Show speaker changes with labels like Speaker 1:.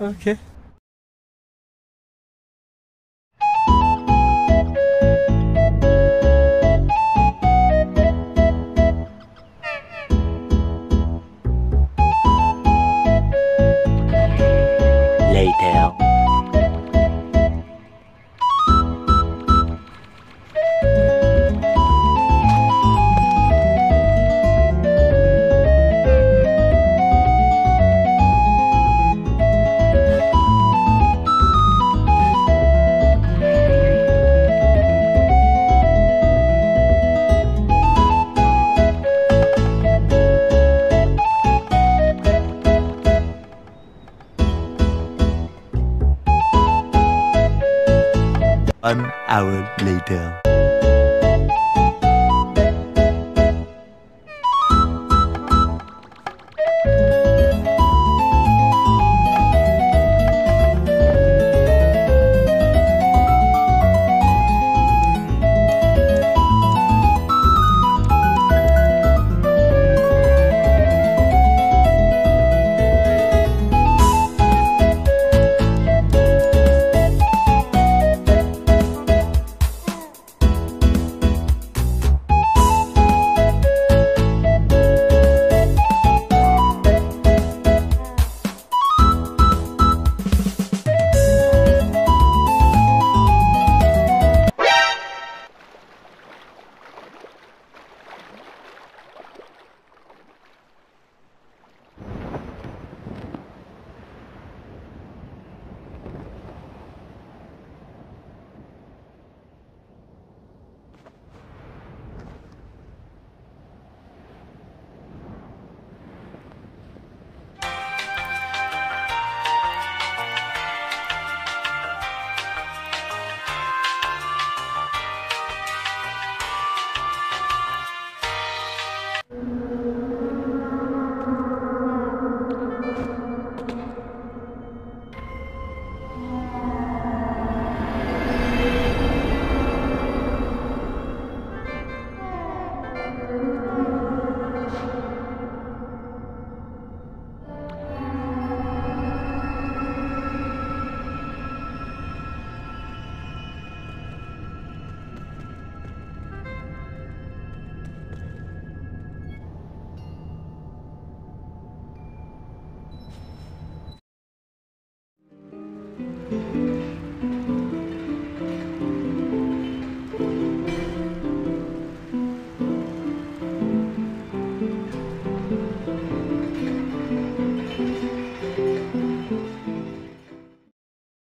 Speaker 1: Okay.
Speaker 2: One hour later.